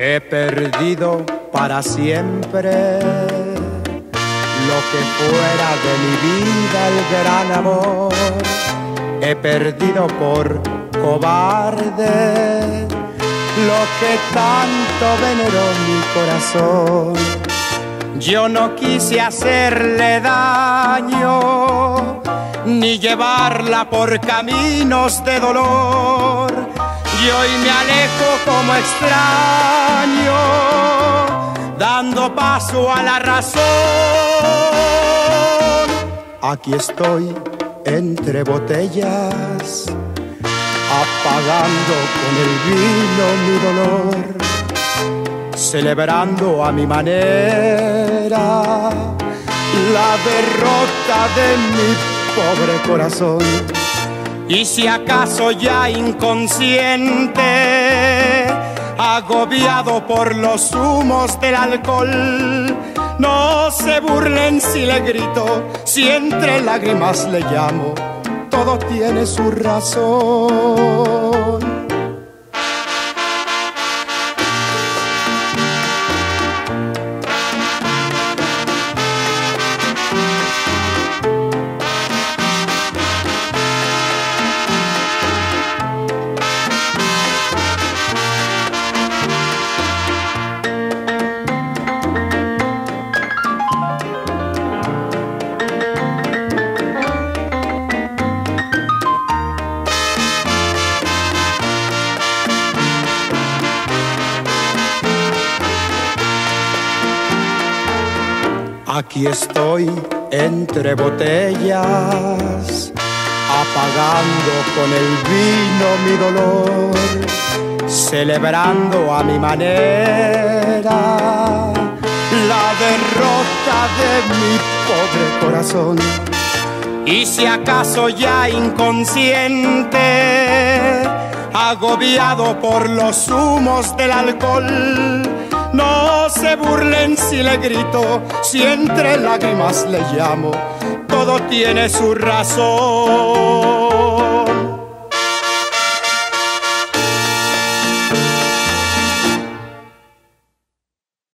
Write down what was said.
He perdido para siempre lo que fuera de mi vida el gran amor. He perdido por cobarde lo que tanto veneró mi corazón. Yo no quise hacerle daño ni llevarla por caminos de dolor. Y hoy me alejo como extraño, dando paso a la razón. Aquí estoy entre botellas, apagando con el vino mi dolor, celebrando a mi manera la derrota de mi pobre corazón. Y si acaso ya inconsciente, agobiado por los humos del alcohol, no se burlen si le grito, si entre lágrimas le llamo, todo tiene su razón. Aquí estoy entre botellas, apagando con el vino mi dolor, celebrando a mi manera la derrota de mi pobre corazón. Y si acaso ya inconsciente, agobiado por los humos del alcohol, se burlen si le grito, si entre lágrimas le llamo, todo tiene su razón.